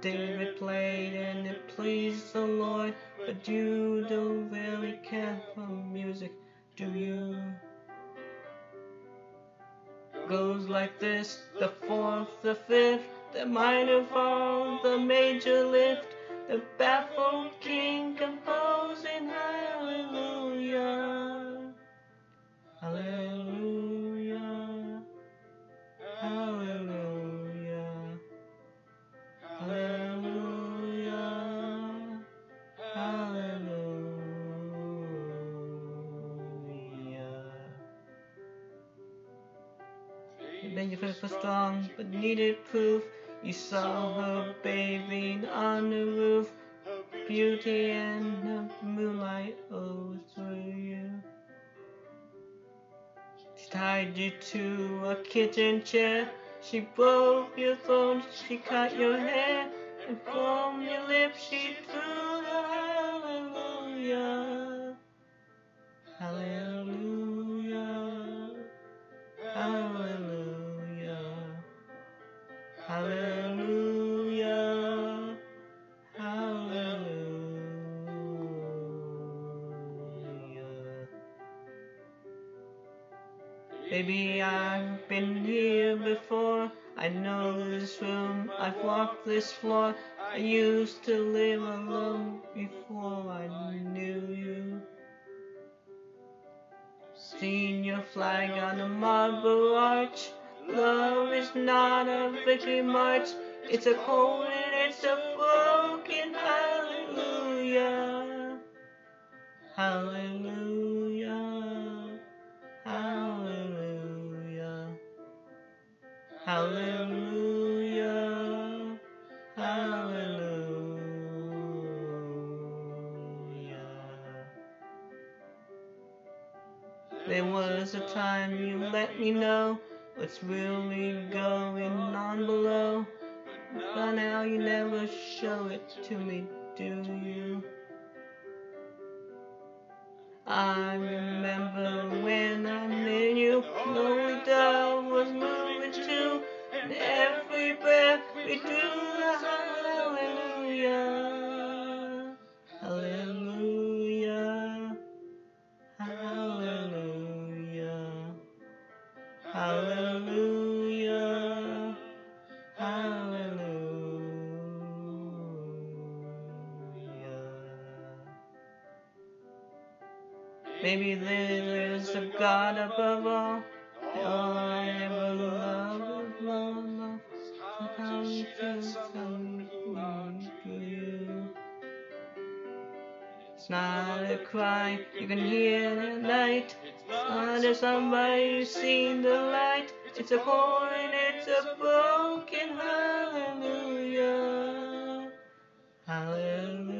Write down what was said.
David played and it pleased the Lord, but you don't really care for music, do you? Goes like this, the fourth, the fifth, the minor fall, the major lift, the baffled king composing hallelujah. Then your faith was strong, but needed proof. You saw her bathing on the roof, beauty and the moonlight over you. She tied you to a kitchen chair. She broke your throat, she cut your hair, and from your lips she drew the hallelujah. Baby, I've been here before. I know this room. I've walked this floor. I used to live alone before I knew you. Seen your flag on the marble arch. Love is not a victory march. It's a cold and it's a broken hallelujah. Hallelujah. There was a time you let me know what's really going on below. But now you never show it to me, do you? I remember when Hallelujah. Hallelujah. Maybe there is a God above all. All I ever loved is love. How you feel something to It's not a cry you can hear at night. It's not a somebody who's seen the light. It's a point, it's a broken hallelujah. Hallelujah.